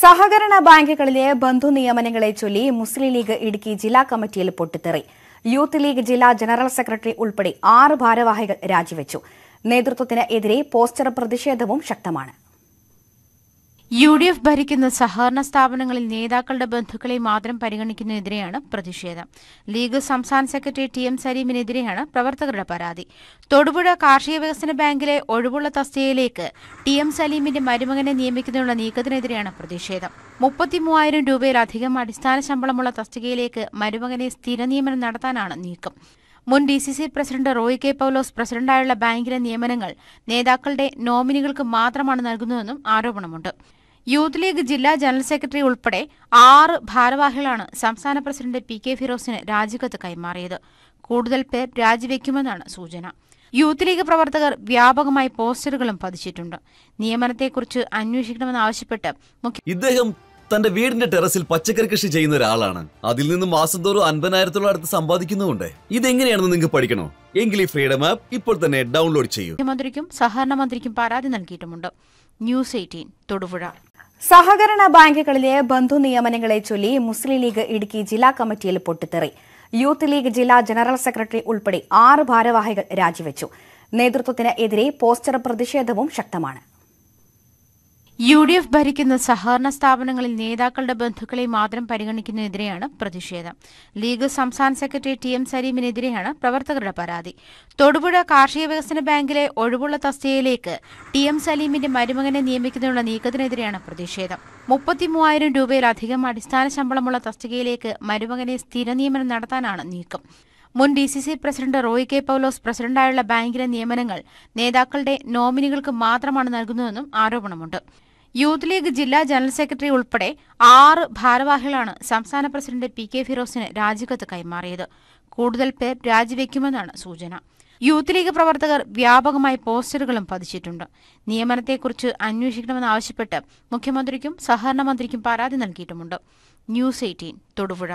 സഹകരണ ബാങ്കുകളിലെ ബന്ധു നിയമനങ്ങളെ ചൊല്ലി മുസ്ലിം ലീഗ് ഇടുക്കി ജില്ലാ കമ്മിറ്റിയിൽ പൊട്ടിത്തെറി. യൂത്ത് ലീഗ് ജില്ലാ ജനറൽ സെക്രട്ടറി ഉൾപ്പെടെ ആറ് ഭാരവാഹികൾ രാജിവെച്ചു. നേതൃത്വത്തിനെതിരെ പോസ്റ്റർ പ്രതിഷേധവും ശക്തമാണ്. യു ഡി എഫ് ഭരിക്കുന്ന സഹകരണ സ്ഥാപനങ്ങളിൽ നേതാക്കളുടെ ബന്ധുക്കളെ മാത്രം പരിഗണിക്കുന്നതിനെതിരെയാണ് പ്രതിഷേധം. ലീഗ് സംസ്ഥാന സെക്രട്ടറി ടി എം സലീമിനെതിരെയാണ് പ്രവർത്തകരുടെ പരാതി. തൊടുപുഴ കാർഷിക വികസന ബാങ്കിലെ ഒഴിവുള്ള തസ്തികയിലേക്ക് ടി എം സലീമിന്റെ മരുമകനെ നിയമിക്കുന്നതിനുള്ള നീക്കത്തിനെതിരെയാണ് പ്രതിഷേധം. മുപ്പത്തിമൂവായിരം രൂപയിലധികം അടിസ്ഥാന ശമ്പളമുള്ള തസ്തികയിലേക്ക് മരുമകനെ സ്ഥിര നിയമനം നടത്താനാണ് നീക്കം. മുൻ D C C president Roy K Paulose പ്രസിഡന്റായുള്ള ബാങ്കിലെ നിയമനങ്ങൾ നേതാക്കളുടെ നോമിനികൾക്ക് മാത്രമാണ് നൽകുന്നതെന്നും ആരോപണമുണ്ട്. യൂത്ത് ലീഗ് ജില്ലാ ജനറൽ സെക്രട്ടറി ഉൾപ്പെടെ ആറ് ഭാരവാഹികളാണ് സംസ്ഥാന പ്രസിഡന്റ് പി കെ ഫിറോസിന് രാജിക്കത്ത് കൈമാറിയത്. കൂടുതൽ പേർ രാജിവെക്കുമെന്നാണ് സൂചന. യൂത്ത് ലീഗ് പ്രവർത്തകർ വ്യാപകമായി പോസ്റ്ററുകളും പതിച്ചിട്ടുണ്ട്. നിയമനത്തെക്കുറിച്ച് അന്വേഷിക്കണമെന്നാവശ്യപ്പെട്ട് മുഖ്യ ഇദ്ദേഹം തന്റെ വീടിന്റെ ടെറസിൽ പച്ചക്കറി കൃഷി ചെയ്യുന്ന ഒരാളാണ്. അതിൽ നിന്നും മാസം തോറും അൻപതിനായിരത്തോളം അടുത്ത് സമ്പാദിക്കുന്നുമുണ്ട്. ഇതെങ്ങനെയാണെന്ന് നിങ്ങൾക്ക് പഠിക്കണോ? എങ്കിൽ ഈ ഫ്രീഡം ആപ്പ് ഇപ്പോൾ തന്നെ ഡൗൺലോഡ് ചെയ്യൂ. മുഖ്യമന്ത്രിക്കും സഹകരണ മന്ത്രിക്കും പരാതി നൽകിയിട്ടുമുണ്ട്. News eighteen Thodupuzha. സഹകരണ ബാങ്കുകളിലെ ബന്ധു നിയമനങ്ങളെ ചൊല്ലി മുസ്ലിം ലീഗ് ഇടുക്കി ജില്ലാ കമ്മിറ്റിയിൽ പൊട്ടിത്തെറി. യൂത്ത് ലീഗ് ജില്ലാ ജനറൽ സെക്രട്ടറി ഉൾപ്പെടെ ആറ് ഭാരവാഹികൾ രാജിവെച്ചു. നേതൃത്വത്തിനെതിരെ പോസ്റ്റർ പ്രതിഷേധവും ശക്തമാണ്. യു ഡി എഫ് ഭരിക്കുന്ന സഹകരണ സ്ഥാപനങ്ങളിൽ നേതാക്കളുടെ ബന്ധുക്കളെ മാത്രം പരിഗണിക്കുന്നതിനെതിരെയാണ് പ്രതിഷേധം. ലീഗ് സംസ്ഥാന സെക്രട്ടറി ടി എം സലീമിനെതിരെയാണ് പ്രവർത്തകരുടെ പരാതി. തൊടുപുഴ കാർഷിക വികസന ബാങ്കിലെ ഒഴിവുള്ള തസ്തികയിലേക്ക് ടി എം സലീമിന്റെ മരുമകനെ നിയമിക്കുന്നതിനുള്ള നീക്കത്തിനെതിരെയാണ് പ്രതിഷേധം. മുപ്പത്തിമൂവായിരം രൂപയിലധികം അടിസ്ഥാന ശമ്പളമുള്ള തസ്തികയിലേക്ക് മരുമകനെ സ്ഥിരനിയമനം നടത്താനാണ് നീക്കം. മുൻ D C C president Roy K Paulose പ്രസിഡന്റായുള്ള ബാങ്കിലെ നിയമനങ്ങൾ നേതാക്കളുടെ നോമിനികൾക്ക് മാത്രമാണ് നൽകുന്നതെന്നും ആരോപണമുണ്ട്. യൂത്ത് ലീഗ് ജില്ലാ ജനറൽ സെക്രട്ടറി ഉൾപ്പെടെ ആറ് ഭാരവാഹികളാണ് സംസ്ഥാന പ്രസിഡന്റ് പി കെ ഫിറോസിന് രാജിക്കത്ത് കൈമാറിയത്. കൂടുതൽ പേർ രാജിവെക്കുമെന്നാണ് സൂചന. യൂത്ത് ലീഗ് പ്രവർത്തകർ വ്യാപകമായി പോസ്റ്ററുകളും പതിച്ചിട്ടുണ്ട്. നിയമനത്തെക്കുറിച്ച് അന്വേഷിക്കണമെന്നാവശ്യപ്പെട്ട് മുഖ്യമന്ത്രിക്കും സഹകരണ മന്ത്രിക്കും പരാതി നൽകിയിട്ടുമുണ്ട്. News eighteen Thodupuzha.